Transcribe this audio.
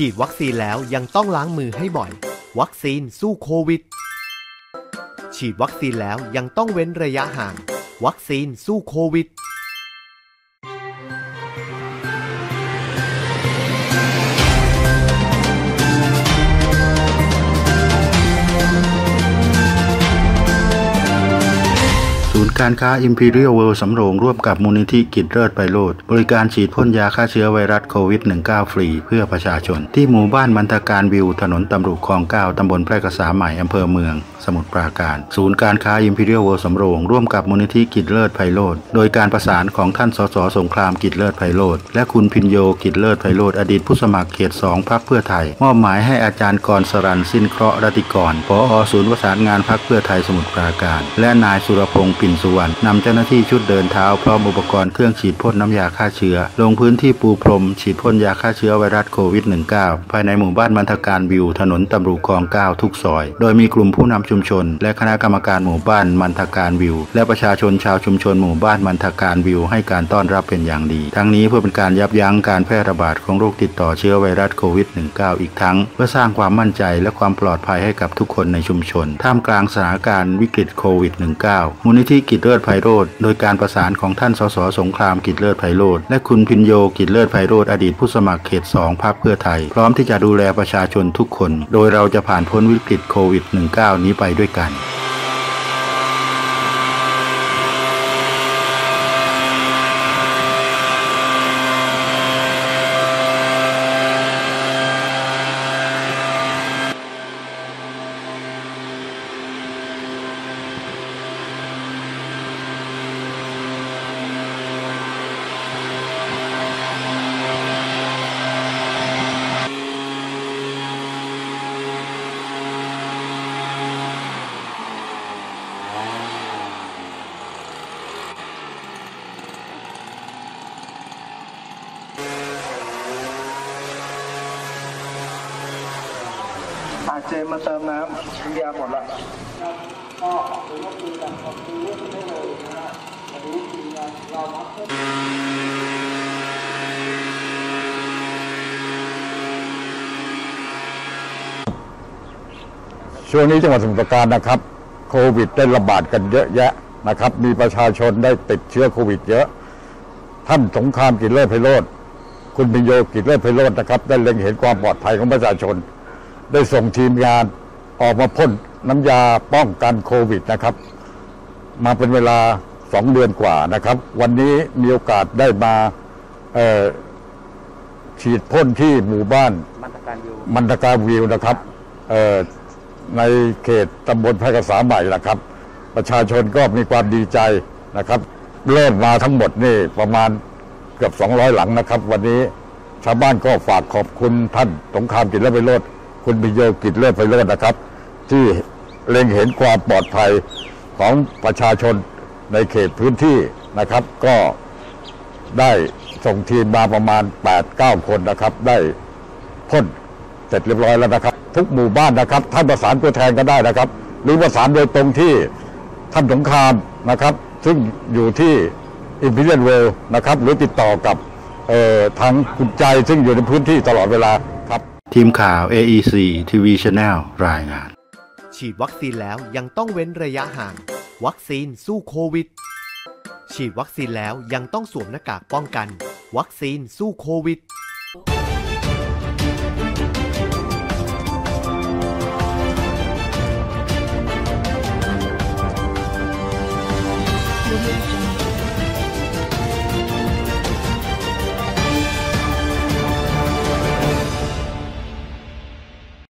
ฉีดวัคซีนแล้วยังต้องล้างมือให้บ่อย วัคซีนสู้โควิด ฉีดวัคซีนแล้วยังต้องเว้นระยะห่าง วัคซีนสู้โควิด การค้า Imperial World สำโรงร่วมกับมูลนิธิกิจเลิศไปโลดบริการฉีดพ่นยาฆ่าเชื้อไวรัสโควิด -19 ฟรีเพื่อประชาชน ที่หมู่บ้านมันตาการวิว ถนนตำรุคลองเก้าตำบลแพร่กษาใหม่อำเภอเมือง สมุทรปราการ ศูนย์การค้า Imperial World สำโรงร่วมกับมูลนิธิกิจเลิศไพโรธโดยการประสานของท่านสสสงครามกิจเลิศไพโรธและคุณพินโยกิจเลิศไพโรธอดีตผู้สมัครเขต2พรรคเพื่อไทย มอบหมายให้อาจารย์กรสรันสิ้นเคราะห์รติกรผอศูนย์ประสานงานพรรคเพื่อไทยสมุทรปราการ และนายสุรพงษ์ปิ่นสุวรรณนำเจ้าหน้าที่ชุดเดินเท้าพร้อมอุปกรณ์เครื่องฉีดพ่นน้ำยาฆ่าเชื้อ ลงพื้นที่ปูพรม ฉีดพ่นยาฆ่าเชื้อไวรัสโควิด -19 ภายในหมู่บ้านมันทการวิว ถนนตำรุคลองเก้าทุกซอย โดยมีกลุ่มผู้นำชุมชน และคณะกรรมการหมู่บ้านมันทการวิว และประชาชนชาวชุมชนหมู่บ้านมันทการวิว ให้การต้อนรับเป็นอย่างดี ทั้งนี้เพื่อเป็นการยับยั้งการแพร่ระบาดของโรคติดต่อเชื้อไวรัสโควิด -19 อีกทั้ง เพื่อสร้างความมั่นใจและความปลอดภัยให้กับทุกคนในชุมชน ท่ามกลางสถานการณ์วิกฤตโควิด -19 มูลนิธิกิจเลิศไพโรธโดยการประสานของท่านสสสงครามกิจเลิศไพโรธและคุณพินโยกิจเลิศไพโรธอดีตผู้สมัครเขต2พรรคเพื่อไทย พร้อมที่จะดูแลประชาชนทุกคน โดยเราจะผ่านพ้นวิกฤตโควิด -19 นี้ไปด้วยกัน เจมมาเติมน้ำน้ำยาหมดละช่วงนี้จังหวัดสมุทรปราการนะครับ โควิดได้ระบาดกันเยอะแยะนะครับ มีประชาชนได้ติดเชื้อโควิด เยอะ ท่านสงครามกิจเลิศไพโรธคุณพิโยกิจเลิศไพโรธนะครับ ได้เล็งเห็นความปลอดภัยของประชาชน ได้ส่งทีมงานออกมาพ่นน้ำยาป้องกันโควิดนะครับ มาเป็นเวลาสองเดือนกว่านะครับ วันนี้มีโอกาสได้มาเอ่อฉีดพ่นที่หมู่บ้านมันตการวิวนะครับเอ่อในเขตตำบลแพร่กษาใหม่นะครับ ประชาชนก็มีความดีใจนะครับ เริ่มมาทั้งหมดนี่ประมาณเกือบ 200 หลังนะครับ วันนี้ชาวบ้านก็ฝากขอบคุณท่านสงครามกิจเลิศไพโรธ คุณปิโยกิจเลิศไพโรธนะครับ ที่เล็งเห็นความปลอดภัยของประชาชนในเขตพื้นที่นะครับ ก็ได้ส่งทีมมาประมาณ 8-9 คนนะครับ ได้พ่นเสร็จเรียบร้อยแล้วนะครับ ทุกหมู่บ้านนะครับ ท่านประสานตัวแทนก็ได้นะครับ หรือประสานโดยตรงที่ท่านสงครามนะครับ ซึ่งอยู่ที่อิมพีเรียลเวิลด์นะครับ หรือติดต่อกับทางคุณใจซึ่งอยู่ในพื้นที่ตลอดเวลา ทีมข่าว AEC TV Channel รายงาน ฉีดวัคซีนแล้วยังต้องเว้นระยะห่าง วัคซีนสู้โควิด ฉีดวัคซีนแล้วยังต้องสวมหน้ากากป้องกัน วัคซีนสู้โควิด